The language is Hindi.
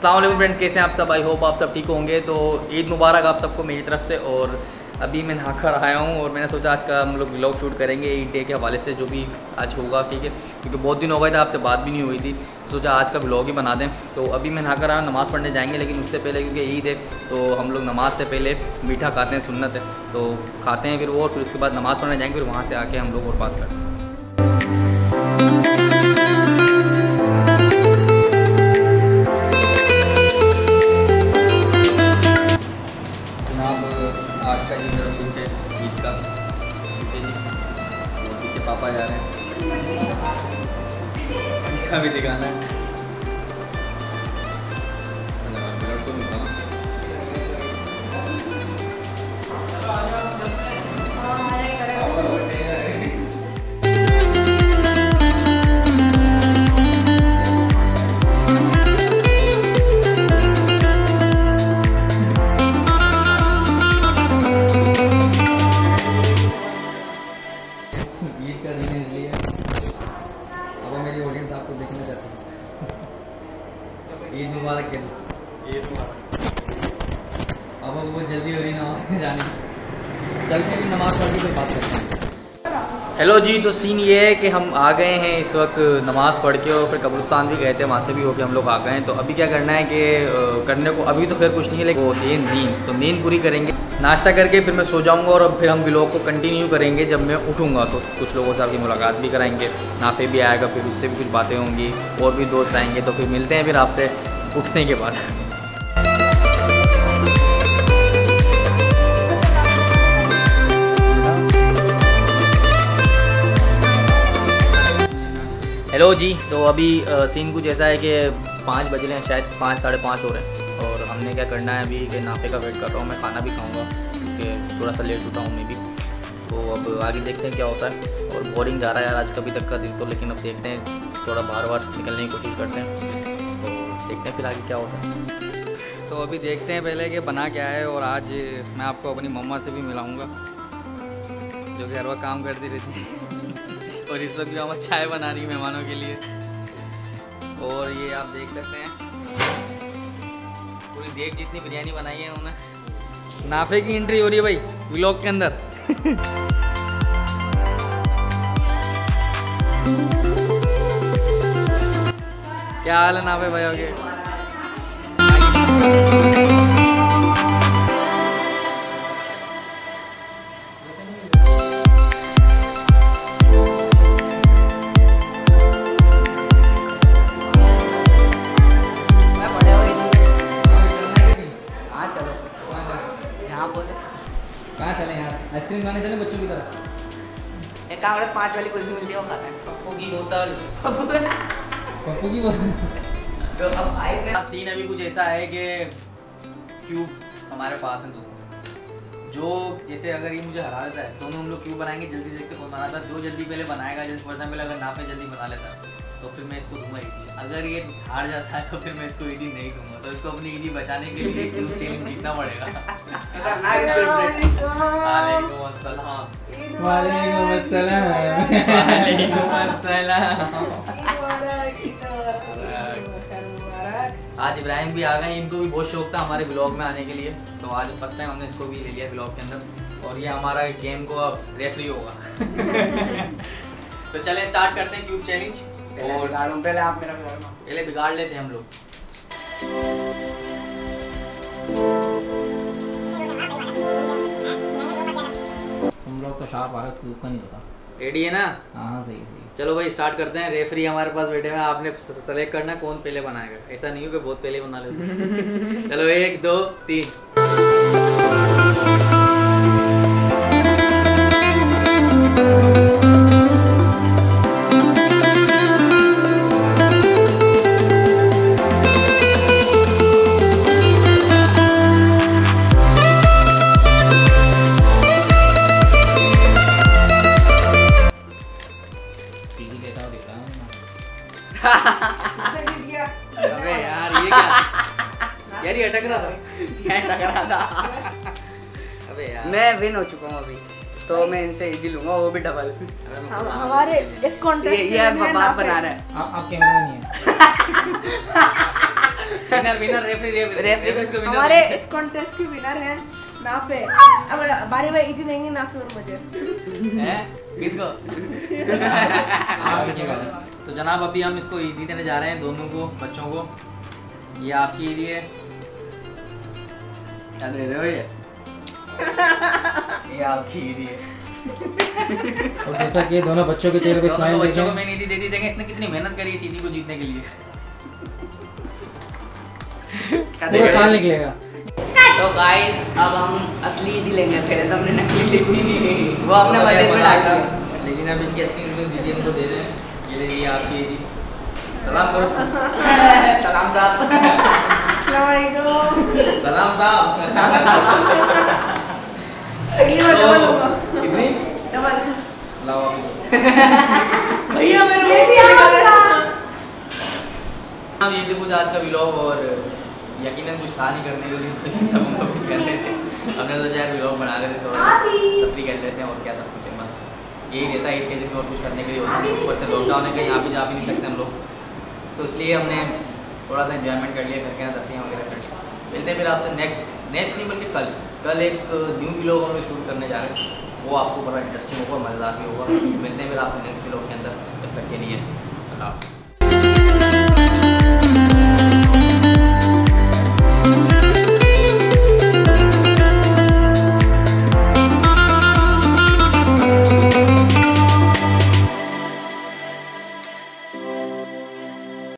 अल्लाम फ्रेंड्स, कैसे हैं आप सब? आई होप आप सब ठीक होंगे। तो ईद मुबारक आप सबको मेरी तरफ़ से। और अभी मैं नहाकर आया हूँ और मैंने सोचा आज का हम लोग ब्लॉग शूट करेंगे ईद डे के हवाले से, जो भी आज होगा, ठीक है? क्योंकि बहुत दिन हो गए थे, आपसे बात भी नहीं हुई थी। सोचा आज का व्लॉग ही बना दें। तो अभी मैं नहाकर आया नमाज़ पढ़ने जाएँगे, लेकिन उससे पहले, क्योंकि ईद है तो हम लोग नमाज़ से पहले मीठा खाते हैं, सुन्नत है। तो खाते हैं फिर वो, और फिर उसके बाद नमाज़ पढ़ने जाएँगे, फिर वहाँ से आके हम लोग और बात करते हैं। पापा जा रहे हैं। अभी दिखाना है। के ईद अब अब बहुत जल्दी हो रही नमाज़ में जाने चलते हैं नमाज़ पढ़ के फिर बात करते हैं। हेलो जी तो सीन ये है कि हम आ गए हैं इस वक्त नमाज़ पढ़ के और फिर कब्रिस्तान भी गए थे वहाँ से भी होके हम लोग आ गए हैं। तो अभी क्या करना है कि करने को अभी तो फिर कुछ नहीं है लेकिन वो है नींद तो नींद पूरी करेंगे। नाश्ता करके फिर मैं सो जाऊँगा और फिर हम व्लॉग को कंटिन्यू करेंगे जब मैं उठूँगा। तो कुछ लोगों से आपकी मुलाकात भी कराएँगे नाफे भी आएगा फिर उससे भी कुछ बातें होंगी और भी दोस्त आएँगे तो फिर मिलते हैं फिर आपसे। उठने के बाद। हेलो जी तो अभी सीन कुछ ऐसा है कि पाँच बज रहे हैं, शायद पाँच, साढ़े पाँच हो रहे हैं। और हमने क्या करना है अभी कि नापे का वेट कर रहा हूँ, मैं खाना भी खाऊँगा, क्योंकि थोड़ा सा लेट उठा हूँ मैं भी तो अब आगे देखते हैं क्या होता है। और बोरिंग जा रहा है यार, आज कभी तक का दिन तो लेकिन अब देखते हैं, थोड़ा बाहर बाहर निकलने की कोशिश करते हैं। देखते हैं फिर आगे क्या होता है। तो अभी देखते हैं पहले कि बना क्या है और आज मैं आपको अपनी मम्मा से भी मिलाऊँगा, जो कि हर वक्त काम करती रहती है। और इस वक्त भी हम चाय बना रही मेहमानों के लिए। और ये आप देख सकते हैं। पूरी देख जितनी बिरयानी बनाई है उन्होंने। नाफे की एंट्री हो रही है भाई व्लॉग के अंदर। क्या हाल है नाफे भाई के हाँ कहाँ चले यार? आइसक्रीम खाने चले बच्चों की तरफ़ एक काम पाँच वाली कुल्फी मिलती है वो खाते हैं पप्पू की बोतल पप्पू की तो अब आए थे अब सीन अभी कुछ ऐसा है कि क्यूब हमारे पास है दो जो जैसे अगर ये मुझे हरा देता है दोनों हम लोग क्यूब बनाएँगे जल्दी देखते कौन बनाता है। जो जल्दी पहले बनाएगा जैसे फॉर एग्ज़ाम्पल अगर नापे जल्दी बना लेता तो फिर मैं इसको दूँगा ईदी अगर ये हार जाता है तो फिर मैं इसको ईदी नहीं दूँगा तो इसको अपनी ईदी बचाने के लिए क्यूब चैलेंज जीतना पड़ेगा। वालेकुम अस्सलाम। आज इब्राहिम भी आ गए इनको भी बहुत शौक था हमारे ब्लॉग में आने के लिए। तो आज फ़र्स्ट टाइम हमने इसको भी ले लिया ब्लॉग के अंदर। और ये हमारा गेम को अब रेफरी होगा। तो चलें स्टार्ट करते हैं क्यूब चैलेंज और पहले आप मेरा पहले बिगाड़ लेते हैं हम लोग। तुम लोग तो शार्प आ रहे हो क्यूब का नहीं पता। रेडी है ना? हाँ हाँ सही सही चलो भाई स्टार्ट करते हैं। रेफरी हमारे पास बैठे हैं। आपने सेलेक्ट करना कौन पहले बनाएगा। ऐसा नहीं हो कि बहुत पहले बना ले चलो एक दो तीन। ये अटक था मैं टकरा था अबे यार। मैं विन हो चुका हूँ अभी। तो मैं इनसे इजी लूँगा वो भी डबल हमारे इस कॉन्टेस्ट ये बात बना रहा है। आप कैमरा नहीं है। विनर विनर रेफरी रेफरी इसको हमारे इस कॉन्टेस्ट के विनर हैं नाफे। अब बारी बारी इतनी देंगे नाफे और मुझे। हैं? किसको? तो जनाब अभी हम इसको ईदी देने जा रहे हैं दोनों को बच्चों को। ये आपकी ईदी है हो ये है और जैसा कि दोनों बच्चों के चेहरे पे स्माइल को देखें। मैंने ईदी दे दी देंगे इसने कितनी मेहनत करी इस ईदी को जीतने के लिए। पूरा साल निकलेगा। तो गाइस अब हम असली ईदी लेंगे पहले तो हमने नकली ली थी वो हमने मज़े में डाल लेकिन अब इनकी असली ईदी दीदी हमको दे रहे हैं। ये ले ये आपकी ईदी सलाम करो सलाम साहब सलाम साहब अगली बार डबल होगा तो कितनी डबल लाओ भैया मेरे ये भी आपका हाँ ये थी कुछ आज का व्लॉग और यकीनन कुछ था नहीं करने के लिए तो सब हम लोग कुछ कर थे हमने तो यार व्लॉग बना थे थोड़ा तफरी कर लेते हैं और क्या सब कुछ है बस यही रहता है एक के दिन में और कुछ करने के लिए होता है ऊपर से लॉकडाउन है कहीं यहाँ भी जा भी नहीं सकते हम लोग तो इसलिए हमने थोड़ा सा इन्जॉयमेंट कर लिया घर के तक वगैरह कर लिया मिलते हैं फिर आपसे नेक्स्ट नेक्स्ट नहीं बल्कि कल। कल एक न्यू व्लॉग हम शूट करने जा रहे हैं। वो आपको बड़ा इंटरेस्टिंग होगा, मज़ेदार भी होगा। मिलते हैं फिर आपसे नेक्स्ट व्लॉग के अंदर। जब तक के लिए अल्लाह